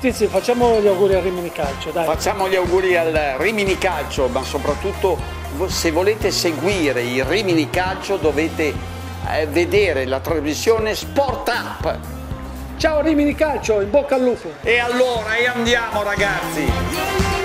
Tizi, facciamo gli auguri al Rimini Calcio, dai. Facciamo gli auguri al Rimini Calcio, ma soprattutto se volete seguire il Rimini Calcio dovete eh, vedere la trasmissione Sport Up. Ciao Rimini Calcio, in bocca al lupo. E allora, e andiamo ragazzi.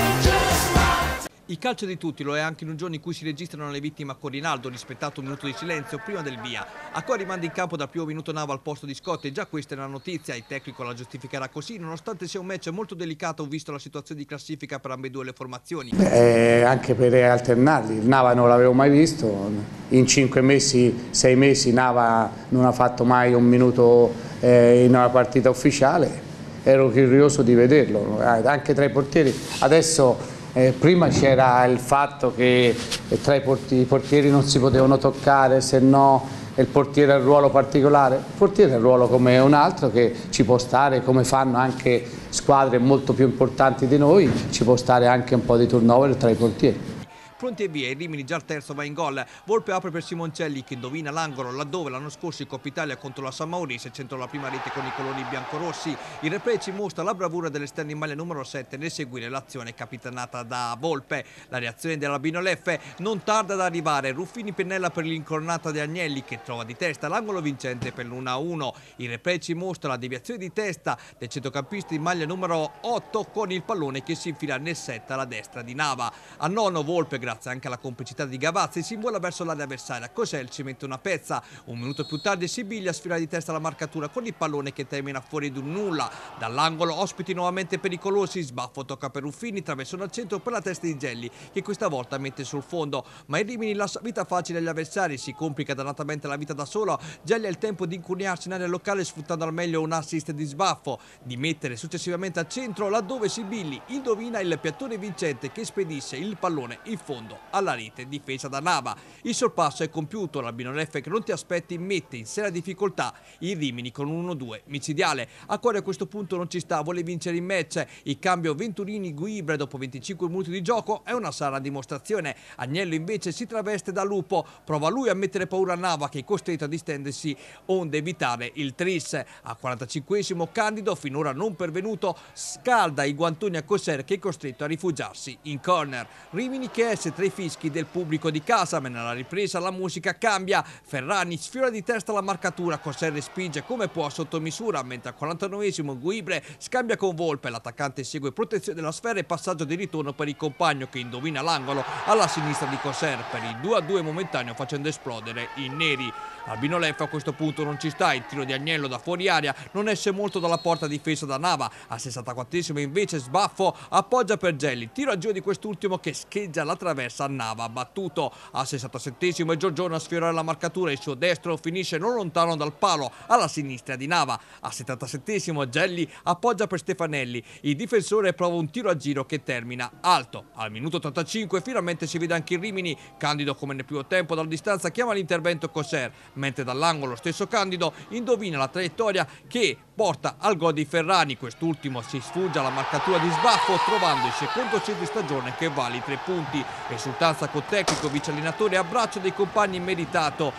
Il calcio di tutti lo è anche in un giorno in cui si registrano le vittime a Corinaldo, rispettato un minuto di silenzio prima del via. A qua rimanda in campo dal primo minuto Nava al posto di Scott e già questa è una notizia, il tecnico la giustificherà così, nonostante sia un match molto delicato visto la situazione di classifica per ambedue le formazioni. Beh, anche per alternarli, il Nava non l'avevo mai visto, in cinque mesi, sei mesi Nava non ha fatto mai un minuto eh, in una partita ufficiale, ero curioso di vederlo, anche tra i portieri. Adesso eh, prima c'era il fatto che tra i, portieri, i portieri non si potevano toccare, se no il portiere ha un ruolo particolare. Il portiere ha un ruolo come un altro che ci può stare, come fanno anche squadre molto più importanti di noi, ci può stare anche un po' di turnover tra i portieri pronti e via, il Rimini già al terzo va in gol. Volpe apre per Simoncelli che indovina l'angolo laddove l'anno scorso in Coppa Italia contro la San Maurizio centrò la prima rete con i colori biancorossi. Il replay ci mostra la bravura dell'esterno in maglia numero 7 nel seguire l'azione capitanata da Volpe. La reazione dell'Albino Leffe non tarda ad arrivare. Ruffini pennella per l'incornata di Agnelli che trova di testa l'angolo vincente per l'1-1. Il replay ci mostra la deviazione di testa del centrocampista in maglia numero 8 con il pallone che si infila nel set alla destra di Nava. A nono Volpe grazie anche alla complicità di Gavazzi, si invola verso l'area avversaria. Cosel ci mette una pezza. Un minuto più tardi Sibiglia sfila di testa la marcatura con il pallone che termina fuori di un nulla. Dall'angolo ospiti nuovamente pericolosi, sbaffo tocca per Ruffini, traversone al centro per la testa di Gelli che questa volta mette sul fondo. Ma il Rimini lascia vita facile agli avversari, si complica dannatamente la vita da solo. Gelli ha il tempo di incurniarsi in area locale sfruttando al meglio un assist di sbaffo, di mettere successivamente al centro laddove Sibilli indovina il piattone vincente che spedisce il pallone in fondo fondo alla rete difesa da Nava. Il sorpasso è compiuto, l'Albino Leffe che non ti aspetti mette in seria difficoltà il Rimini con un 1-2 micidiale. A cuore a questo punto non ci sta, vuole vincere in match. Il cambio Venturini-Guibre dopo 25 minuti di gioco è una sana dimostrazione. Agnello invece si traveste da lupo, prova lui a mettere paura a Nava che è costretto a distendersi onde evitare il tris. A 45esimo Candido, finora non pervenuto, scalda i guantoni a Cosser che è costretto a rifugiarsi in corner. Rimini che è tra i fischi del pubblico di casa, ma nella ripresa la musica cambia. Ferrani sfiora di testa la marcatura, Corser respinge come può sotto misura, mentre al 49esimo Guibre scambia con Volpe, l'attaccante segue protezione della sfera e passaggio di ritorno per il compagno che indovina l'angolo alla sinistra di Corser per il 2-2 momentaneo facendo esplodere i neri. Albino Leffa a questo punto non ci sta, il tiro di Agnello da fuori aria non esce molto dalla porta difesa da Nava, a 64esimo invece sbaffo appoggia per Gelli, tiro a giro di quest'ultimo che scheggia la traversa traversa Nava battuto a 67esimo e Giorgione a sfiorare la marcatura il suo destro finisce non lontano dal palo alla sinistra di Nava. A 77esimo Gelli appoggia per Stefanelli il difensore prova un tiro a giro che termina alto. Al minuto 85 finalmente si vede anche il Rimini Candido come nel primo tempo dalla distanza chiama l'intervento Coser mentre dall'angolo stesso Candido indovina la traiettoria che porta al gol di Ferrani. Quest'ultimo si sfugge alla marcatura di sbaffo trovando il secondo centro di stagione che vale i tre punti Esultanza con tecnico, vice allenatore, abbraccio dei compagni meritato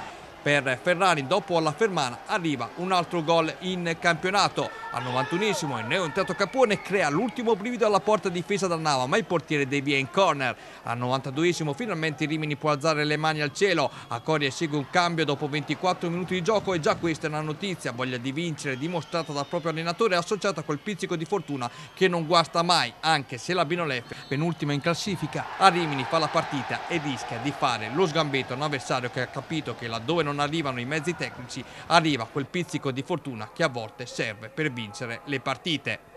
per Ferrari. Dopo la fermana arriva un altro gol in campionato. Al 91esimo il neo Capone crea l'ultimo brivido alla porta difesa da Nava ma il portiere devia in corner. Al 92esimo finalmente Rimini può alzare le mani al cielo. A Coria segue un cambio dopo 24 minuti di gioco e già questa è una notizia. Voglia di vincere dimostrata dal proprio allenatore associata a quel pizzico di fortuna che non guasta mai anche se la Binoleffe penultima in classifica a Rimini fa la partita e rischia di fare lo sgambetto a un avversario che ha capito che laddove non non arrivano i mezzi tecnici, arriva quel pizzico di fortuna che a volte serve per vincere le partite.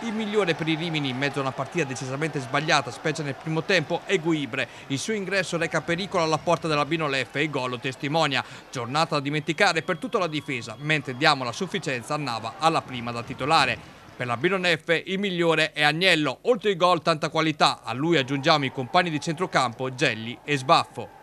Il migliore per i Rimini in mezzo a una partita decisamente sbagliata, specie nel primo tempo, è Guibre. Il suo ingresso reca pericolo alla porta dell'Albino Leffe e il gol lo testimonia. Giornata da dimenticare per tutta la difesa, mentre diamo la sufficienza a Nava alla prima da titolare. Per la Bironeffe il migliore è Agnello, oltre il gol tanta qualità, a lui aggiungiamo i compagni di centrocampo Gelli e Sbaffo.